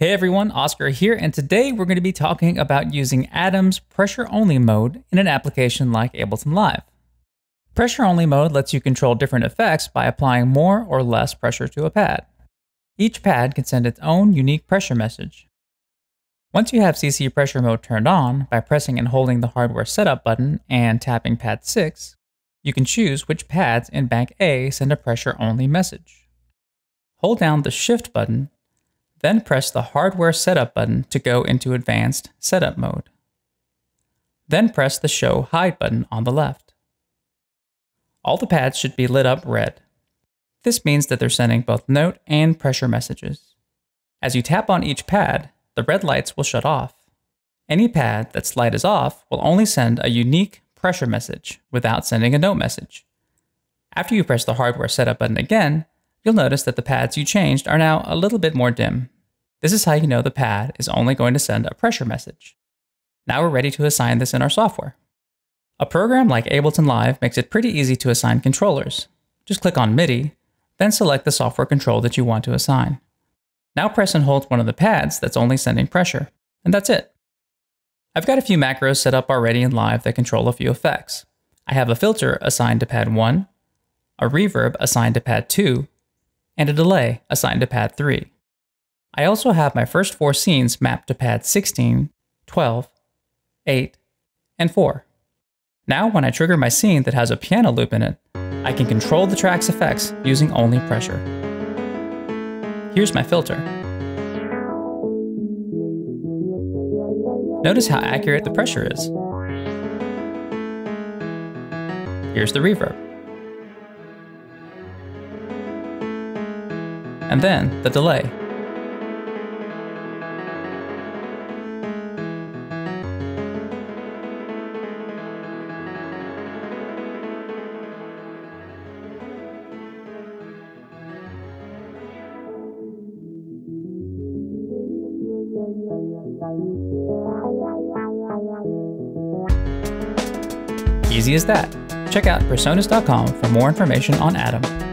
Hey everyone, Oscar here, and today we're going to be talking about using Atom's pressure only mode in an application like Ableton Live. Pressure only mode lets you control different effects by applying more or less pressure to a pad. Each pad can send its own unique pressure message. Once you have CC pressure mode turned on, by pressing and holding the hardware setup button and tapping pad 6, you can choose which pads in bank A send a pressure only message. Hold down the shift button then press the Hardware Setup button to go into Advanced Setup mode. Then press the Show Hide button on the left. All the pads should be lit up red. This means that they're sending both note and pressure messages. As you tap on each pad, the red lights will shut off. Any pad that's light is off will only send a unique pressure message without sending a note message. After you press the hardware setup button again, you'll notice that the pads you changed are now a little bit more dim. This is how you know the pad is only going to send a pressure message. Now we're ready to assign this in our software. A program like Ableton Live makes it pretty easy to assign controllers. Just click on MIDI, then select the software control that you want to assign. Now press and hold one of the pads that's only sending pressure, and that's it. I've got a few macros set up already in Live that control a few effects. I have a filter assigned to pad 1, a reverb assigned to pad 2, and a delay assigned to pad 3. I also have my first four scenes mapped to pads 16, 12, 8, and 4. Now when I trigger my scene that has a piano loop in it, I can control the track's effects using only pressure. Here's my filter. Notice how accurate the pressure is. Here's the reverb. And then the delay. Easy as that. Check out presonus.com for more information on Atom.